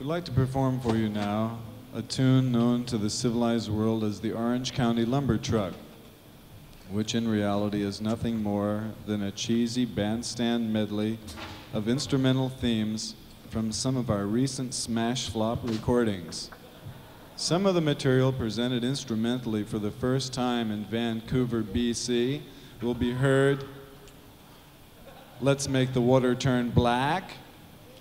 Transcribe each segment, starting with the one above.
We'd like to perform for you now a tune known to the civilized world as the Orange County Lumber Truck, which in reality is nothing more than a cheesy bandstand medley of instrumental themes from some of our recent smash flop recordings. Some of the material presented instrumentally for the first time in Vancouver, BC will be heard. Let's Make the Water Turn Black,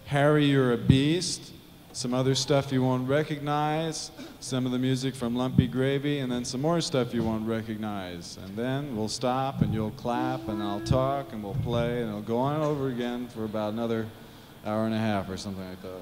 Harry, You're a Beast, some other stuff you won't recognize, some of the music from Lumpy Gravy, and then some more stuff you won't recognize. And then we'll stop and you'll clap and I'll talk and we'll play and it'll go on over again for about another hour and a half or something like that.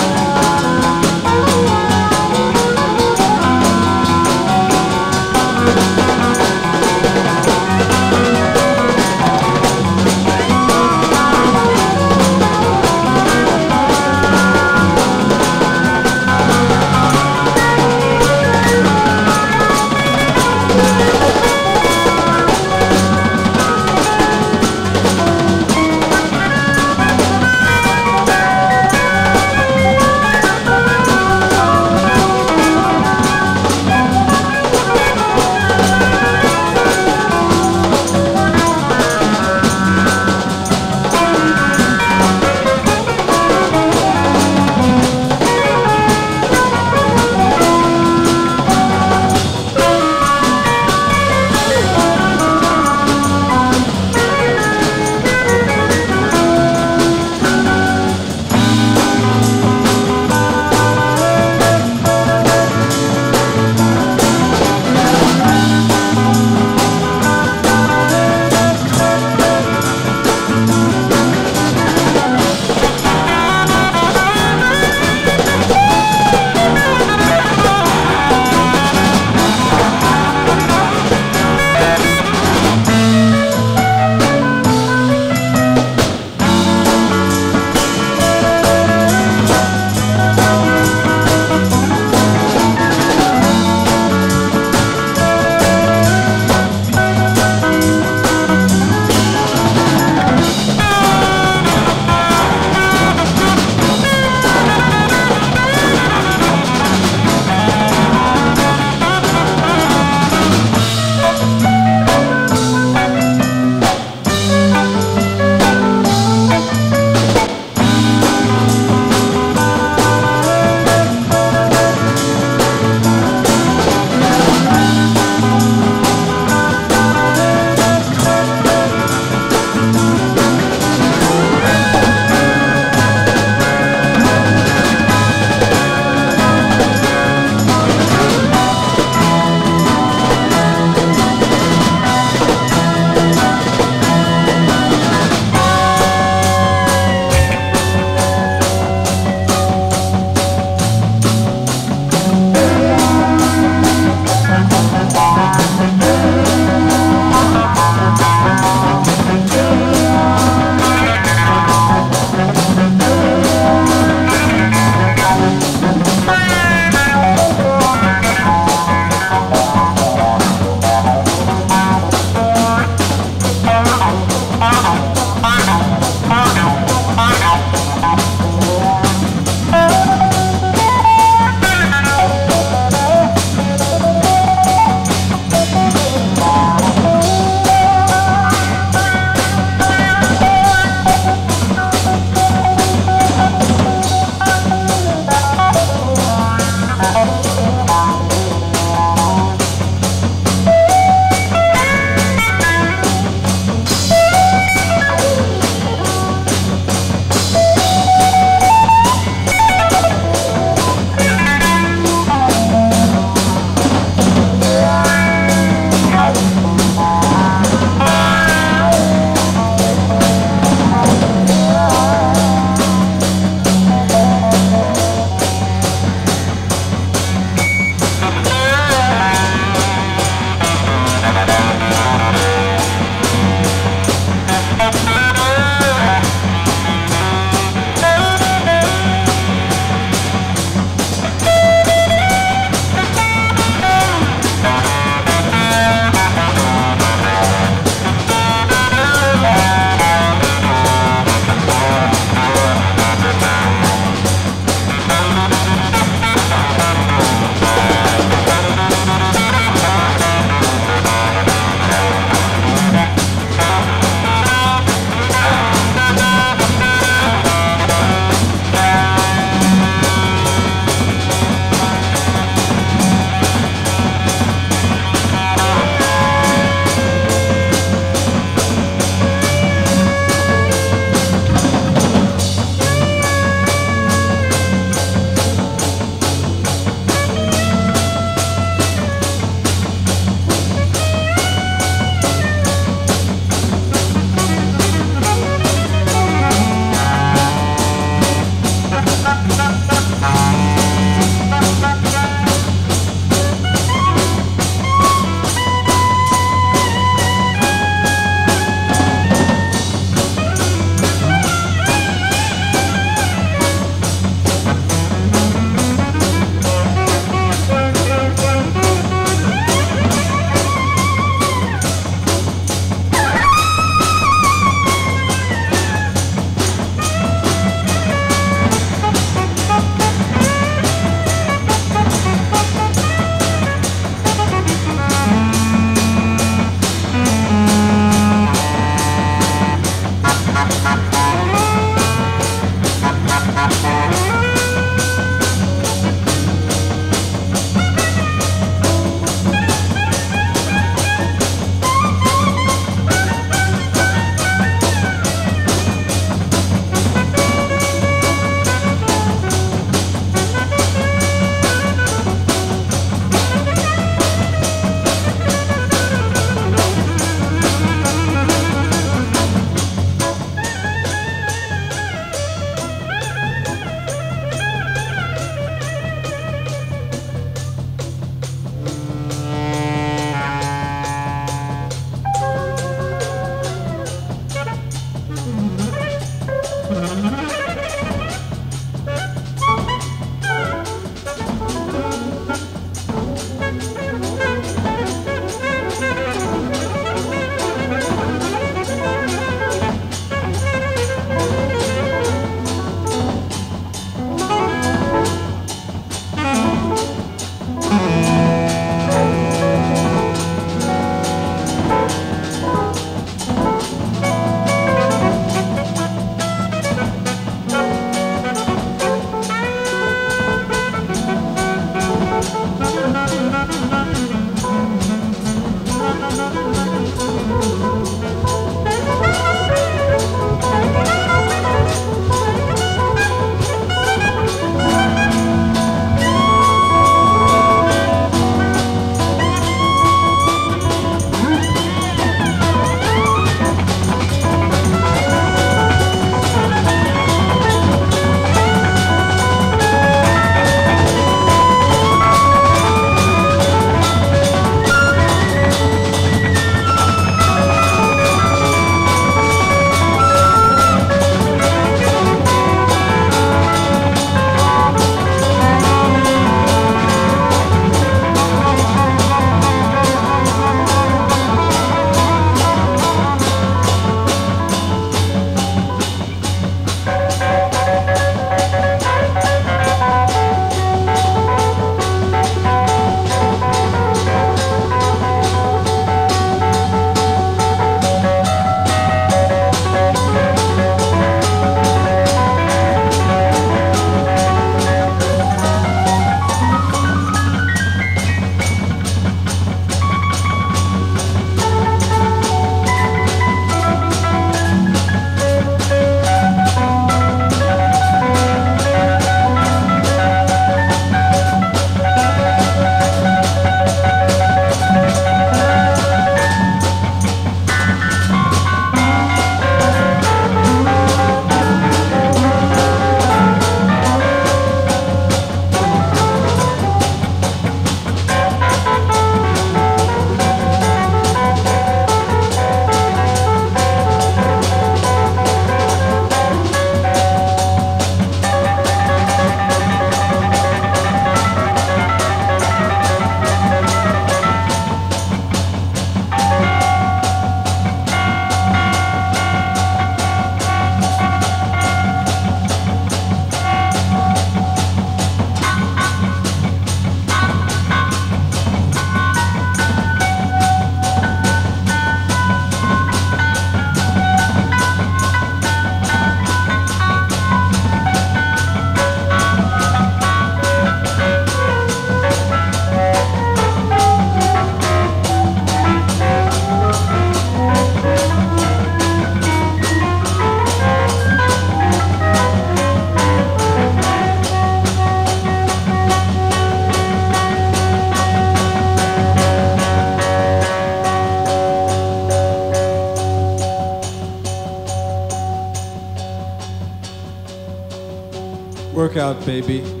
Out, baby.